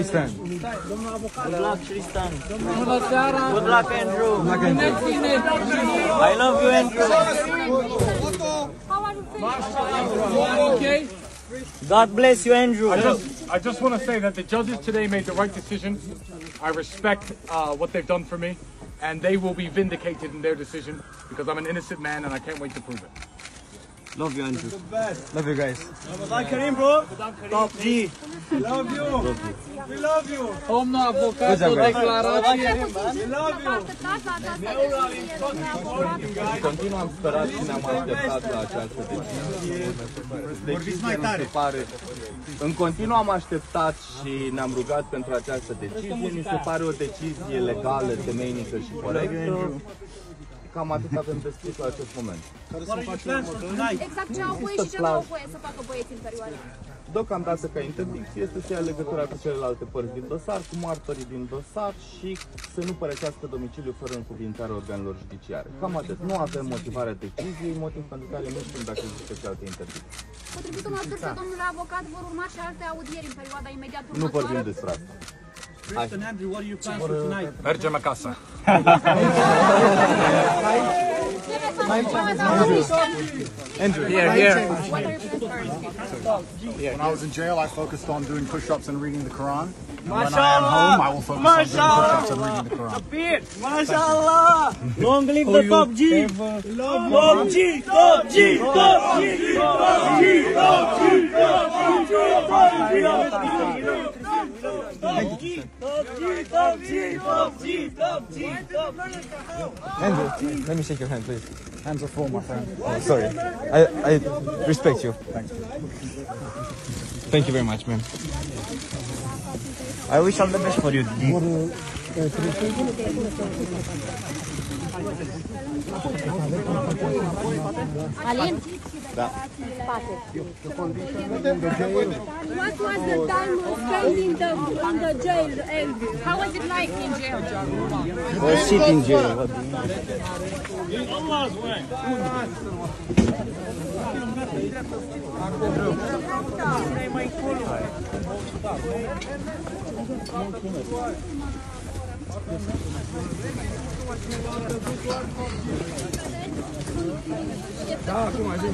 Tristan. Good luck, Tristan. Good luck, Andrew. Good luck, Andrew. I love you, Andrew. Okay. God bless you, Andrew. I just, I just want to say that the judges today made the right decision. I respect uh, what they've done for me, and they will be vindicated in their decision because I'm an innocent man and I can't wait to prove it. Love you, Andrew. Love you guys. Karim, bro. Top G. Domnul avocat, Good job, o guys. declarație. Continuu am sperat și ne-am așteptat la această decizie. Decizia mi se pare... În continuu am așteptat și ne-am rugat pentru această decizie. Mi se pare o decizie legală, temeinică și corectă. Cam atât avem de spus la acest moment. Exact ce au voie și ce nu au voie să facă băieții în perioada. Deocamdată ca interdicție este să ia legătura cu celelalte părți din dosar, cu martorii din dosar și să nu părăsească domiciliul fără încuvințarea organelor judiciare. Cam atât. Nu avem motivarea deciziei, motiv pentru care nu știm dacă există și alte interdicții. Potrivit unor surse, domnule avocat, vor urma și alte audieri în perioada imediat Nu vorbim următoare. despre asta. Mergem acasă. Andrew. Here, here. What are your plans? When I was in jail, I focused on doing push-ups and reading the Quran. And when I am home, I will focus on doing push-ups and reading the Quran. MashaAllah. Long live the Top G. Top G. Top G. Top G. Andrew, let me shake your hand, please. Hands are full, my friend. Oh, sorry. I, I respect you. Thanks. Thank you very much, man. I wish all the best for you. Alin? What was the time spent in the, in the jail and how was it like in jail? Or sit in jail. What do you Da, acum zi.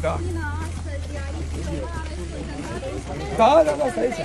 Da. Da, da, da, stai aici.